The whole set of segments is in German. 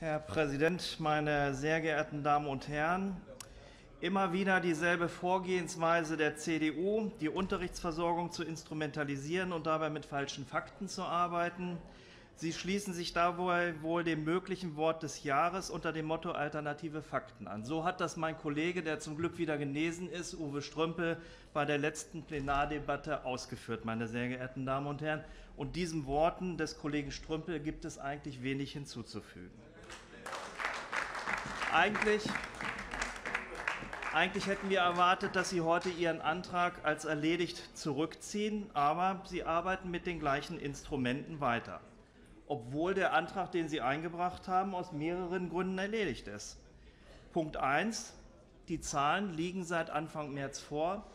Herr Präsident, meine sehr geehrten Damen und Herren! Immer wieder dieselbe Vorgehensweise der CDU, die Unterrichtsversorgung zu instrumentalisieren und dabei mit falschen Fakten zu arbeiten. Sie schließen sich dabei wohl dem möglichen Wort des Jahres unter dem Motto alternative Fakten an. So hat das mein Kollege, der zum Glück wieder genesen ist, Uwe Strömpel, bei der letzten Plenardebatte ausgeführt, meine sehr geehrten Damen und Herren. Und diesen Worten des Kollegen Strömpel gibt es eigentlich wenig hinzuzufügen. Eigentlich, eigentlich hätten wir erwartet, dass Sie heute Ihren Antrag als erledigt zurückziehen, aber Sie arbeiten mit den gleichen Instrumenten weiter, obwohl der Antrag, den Sie eingebracht haben, aus mehreren Gründen erledigt ist. Punkt 1. Die Zahlen liegen seit Anfang März vor.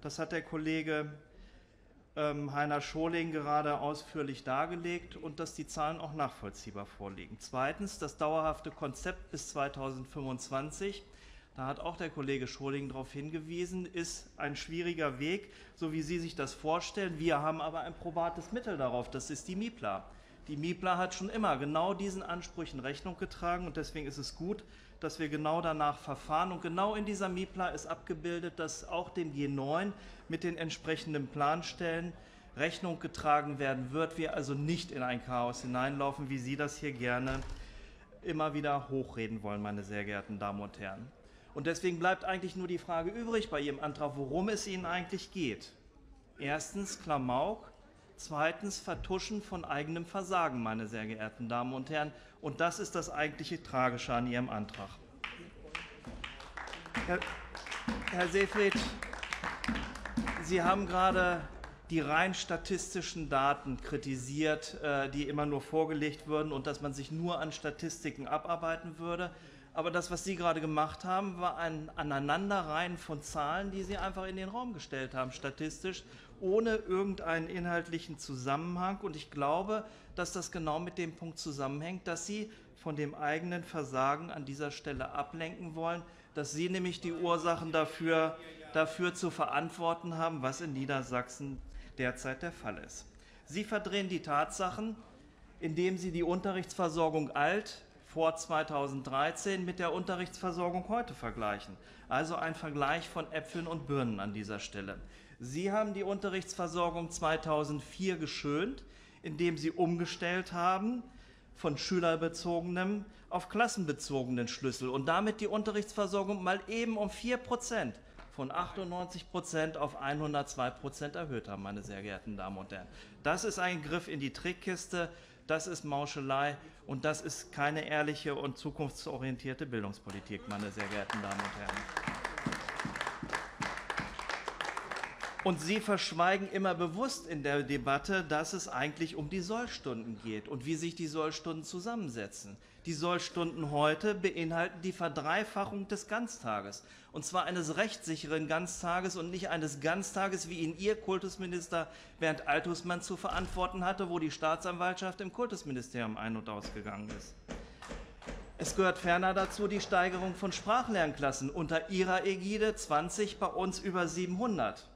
Das hat der Kollege Heiner Scholing gerade ausführlich dargelegt und dass die Zahlen auch nachvollziehbar vorliegen. Zweitens das dauerhafte Konzept bis 2025. Da hat auch der Kollege Scholing darauf hingewiesen, ist ein schwieriger Weg, so wie Sie sich das vorstellen. Wir haben aber ein probates Mittel darauf, das ist die MIPLA. Die MIPLA hat schon immer genau diesen Ansprüchen Rechnung getragen und deswegen ist es gut, dass wir genau danach verfahren. Und genau in dieser MIPLA ist abgebildet, dass auch dem G9 mit den entsprechenden Planstellen Rechnung getragen werden wird. Wir also nicht in ein Chaos hineinlaufen, wie Sie das hier gerne immer wieder hochreden wollen, meine sehr geehrten Damen und Herren. Und deswegen bleibt eigentlich nur die Frage übrig bei Ihrem Antrag, worum es Ihnen eigentlich geht. Erstens Klamauk, zweitens Vertuschen von eigenem Versagen, meine sehr geehrten Damen und Herren. Und das ist das eigentliche Tragische an Ihrem Antrag. Herr, Herr Seefried, Sie haben gerade die rein statistischen Daten kritisiert, äh, die immer nur vorgelegt würden und dass man sich nur an Statistiken abarbeiten würde. Aber das, was Sie gerade gemacht haben, war ein Aneinanderreihen von Zahlen, die Sie einfach in den Raum gestellt haben, statistisch, ohne irgendeinen inhaltlichen Zusammenhang. Und ich glaube, dass das genau mit dem Punkt zusammenhängt, dass Sie von dem eigenen Versagen an dieser Stelle ablenken wollen, dass Sie nämlich die Ursachen dafür dafür zu verantworten haben, was in Niedersachsen derzeit der Fall ist. Sie verdrehen die Tatsachen, indem Sie die Unterrichtsversorgung alt vor 2013 mit der Unterrichtsversorgung heute vergleichen. Also ein Vergleich von Äpfeln und Birnen an dieser Stelle. Sie haben die Unterrichtsversorgung 2004 geschönt, indem Sie umgestellt haben von schülerbezogenem auf klassenbezogenen Schlüssel und damit die Unterrichtsversorgung mal eben um 4 Prozent von 98 Prozent auf 102 Prozent erhöht haben, meine sehr geehrten Damen und Herren. Das ist ein Griff in die Trickkiste, das ist Mauschelei und das ist keine ehrliche und zukunftsorientierte Bildungspolitik, meine sehr geehrten Damen und Herren. Und Sie verschweigen immer bewusst in der Debatte, dass es eigentlich um die Sollstunden geht und wie sich die Sollstunden zusammensetzen. Die Sollstunden heute beinhalten die Verdreifachung des Ganztages, und zwar eines rechtssicheren Ganztages und nicht eines Ganztages, wie ihn Ihr Kultusminister Bernd Altusmann zu verantworten hatte, wo die Staatsanwaltschaft im Kultusministerium ein- und ausgegangen ist. Es gehört ferner dazu die Steigerung von Sprachlernklassen unter Ihrer Ägide 20, bei uns über 700.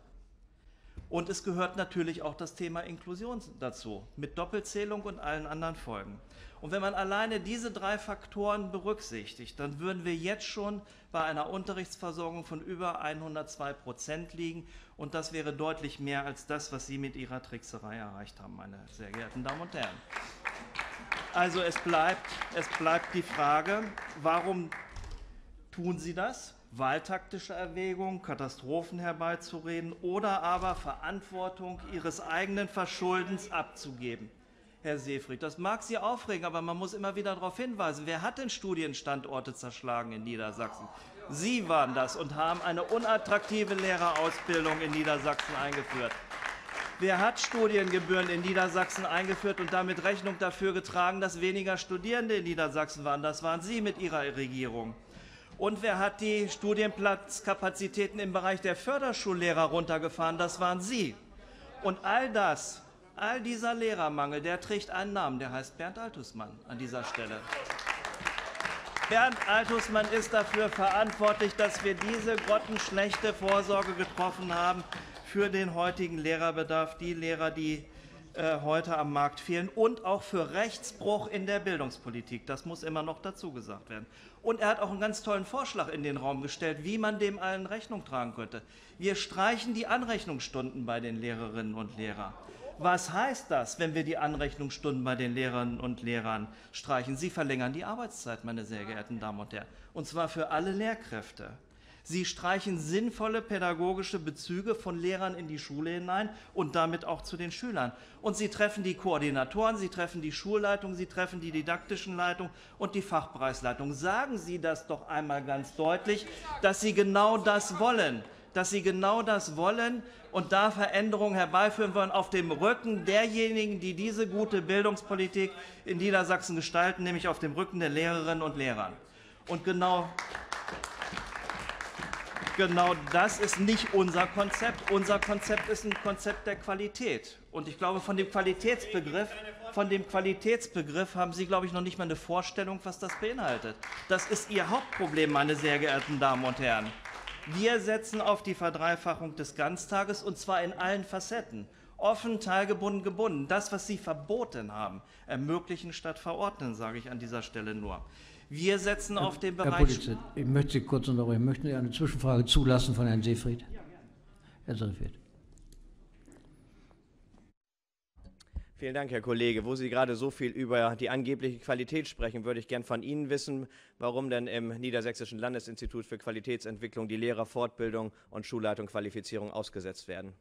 Und es gehört natürlich auch das Thema Inklusion dazu, mit Doppelzählung und allen anderen Folgen. Und wenn man alleine diese drei Faktoren berücksichtigt, dann würden wir jetzt schon bei einer Unterrichtsversorgung von über 102 Prozent liegen. Und das wäre deutlich mehr als das, was Sie mit Ihrer Trickserei erreicht haben, meine sehr geehrten Damen und Herren. Also es bleibt, es bleibt die Frage, warum tun Sie das? Wahltaktische Erwägung, Katastrophen herbeizureden oder aber Verantwortung ihres eigenen Verschuldens abzugeben. Herr Seefried, das mag Sie aufregen, aber man muss immer wieder darauf hinweisen, wer hat denn Studienstandorte zerschlagen in Niedersachsen? Sie waren das und haben eine unattraktive Lehrerausbildung in Niedersachsen eingeführt. Wer hat Studiengebühren in Niedersachsen eingeführt und damit Rechnung dafür getragen, dass weniger Studierende in Niedersachsen waren? Das waren Sie mit Ihrer Regierung. Und wer hat die Studienplatzkapazitäten im Bereich der Förderschullehrer runtergefahren? Das waren Sie. Und all das, all dieser Lehrermangel, der trägt einen Namen, der heißt Bernd Altusmann an dieser Stelle. Bernd Altusmann ist dafür verantwortlich, dass wir diese grottenschlechte Vorsorge getroffen haben für den heutigen Lehrerbedarf. Die Lehrer, die äh, heute am Markt fehlen und auch für Rechtsbruch in der Bildungspolitik. Das muss immer noch dazu gesagt werden. Und er hat auch einen ganz tollen Vorschlag in den Raum gestellt, wie man dem allen Rechnung tragen könnte. Wir streichen die Anrechnungsstunden bei den Lehrerinnen und Lehrern. Was heißt das, wenn wir die Anrechnungsstunden bei den Lehrerinnen und Lehrern streichen? Sie verlängern die Arbeitszeit, meine sehr geehrten Damen und Herren, und zwar für alle Lehrkräfte. Sie streichen sinnvolle pädagogische Bezüge von Lehrern in die Schule hinein und damit auch zu den Schülern. Und Sie treffen die Koordinatoren, Sie treffen die Schulleitung, Sie treffen die didaktischen Leitung und die Fachbereichsleitung. Sagen Sie das doch einmal ganz deutlich, dass Sie genau das wollen dass sie genau das wollen und da Veränderungen herbeiführen wollen auf dem Rücken derjenigen, die diese gute Bildungspolitik in Niedersachsen gestalten, nämlich auf dem Rücken der Lehrerinnen und Lehrer. Und genau Genau das ist nicht unser Konzept. Unser Konzept ist ein Konzept der Qualität. Und ich glaube, von dem Qualitätsbegriff, von dem Qualitätsbegriff haben Sie, glaube ich, noch nicht mal eine Vorstellung, was das beinhaltet. Das ist Ihr Hauptproblem, meine sehr geehrten Damen und Herren. Wir setzen auf die Verdreifachung des Ganztages und zwar in allen Facetten. Offen, teilgebunden, gebunden. Das, was Sie verboten haben, ermöglichen statt verordnen, sage ich an dieser Stelle nur. Wir setzen auf den Bereich. Herr Polizist, ich möchte Sie kurz unterbrechen. Möchten Sie eine Zwischenfrage zulassen von Herrn Seefried? Herr Seefried. Vielen Dank, Herr Kollege. Wo Sie gerade so viel über die angebliche Qualität sprechen, würde ich gern von Ihnen wissen, warum denn im Niedersächsischen Landesinstitut für Qualitätsentwicklung die Lehrerfortbildung und Schulleitung Qualifizierung ausgesetzt werden.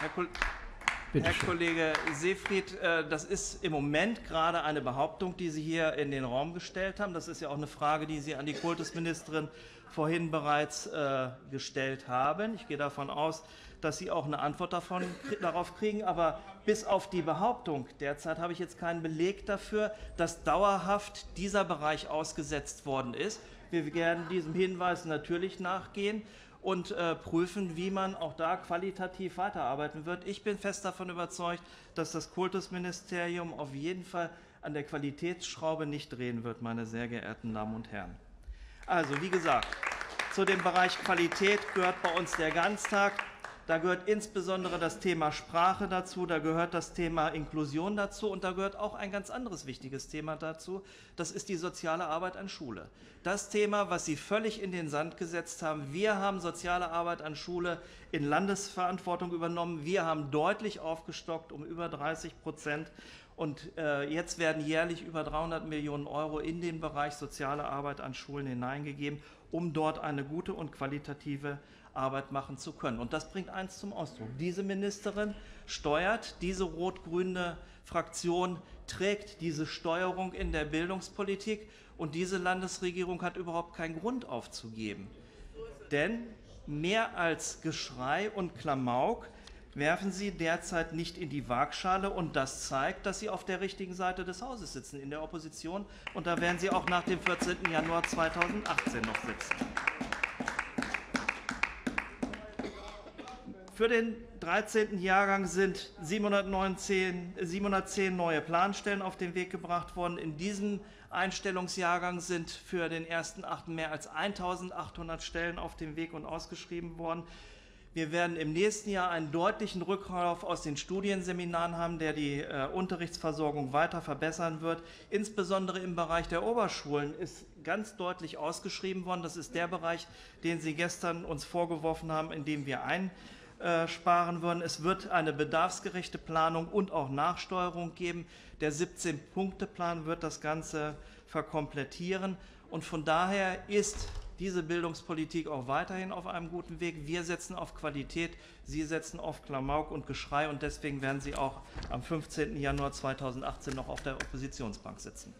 Herr Kollege. Bitte Herr schön. Kollege Seefried, äh, das ist im Moment gerade eine Behauptung, die Sie hier in den Raum gestellt haben. Das ist ja auch eine Frage, die Sie an die Kultusministerin vorhin bereits äh, gestellt haben. Ich gehe davon aus, dass Sie auch eine Antwort davon, darauf kriegen. Aber bis auf die Behauptung derzeit habe ich jetzt keinen Beleg dafür, dass dauerhaft dieser Bereich ausgesetzt worden ist. Wir werden diesem Hinweis natürlich nachgehen und äh, prüfen, wie man auch da qualitativ weiterarbeiten wird. Ich bin fest davon überzeugt, dass das Kultusministerium auf jeden Fall an der Qualitätsschraube nicht drehen wird, meine sehr geehrten Damen und Herren. Also, wie gesagt, zu dem Bereich Qualität gehört bei uns der Ganztag. Da gehört insbesondere das Thema Sprache dazu, da gehört das Thema Inklusion dazu und da gehört auch ein ganz anderes wichtiges Thema dazu. Das ist die soziale Arbeit an Schule. Das Thema, was Sie völlig in den Sand gesetzt haben. Wir haben soziale Arbeit an Schule in Landesverantwortung übernommen. Wir haben deutlich aufgestockt um über 30 Prozent. Und äh, jetzt werden jährlich über 300 Millionen Euro in den Bereich soziale Arbeit an Schulen hineingegeben, um dort eine gute und qualitative Arbeit machen zu können. Und das bringt eins zum Ausdruck. Diese Ministerin steuert, diese rot-grüne Fraktion trägt diese Steuerung in der Bildungspolitik und diese Landesregierung hat überhaupt keinen Grund aufzugeben. Denn mehr als Geschrei und Klamauk werfen sie derzeit nicht in die Waagschale und das zeigt, dass sie auf der richtigen Seite des Hauses sitzen, in der Opposition und da werden sie auch nach dem 14. Januar 2018 noch sitzen. Für den 13. Jahrgang sind 719, 710 neue Planstellen auf den Weg gebracht worden. In diesem Einstellungsjahrgang sind für den ersten Achten mehr als 1800 Stellen auf dem Weg und ausgeschrieben worden. Wir werden im nächsten Jahr einen deutlichen Rücklauf aus den Studienseminaren haben, der die äh, Unterrichtsversorgung weiter verbessern wird. Insbesondere im Bereich der Oberschulen ist ganz deutlich ausgeschrieben worden. Das ist der Bereich, den Sie gestern uns vorgeworfen haben, in dem wir ein äh, sparen würden. Es wird eine bedarfsgerechte Planung und auch Nachsteuerung geben. Der 17-Punkte-Plan wird das Ganze verkomplettieren. Und von daher ist diese Bildungspolitik auch weiterhin auf einem guten Weg. Wir setzen auf Qualität, Sie setzen auf Klamauk und Geschrei und deswegen werden Sie auch am 15. Januar 2018 noch auf der Oppositionsbank sitzen.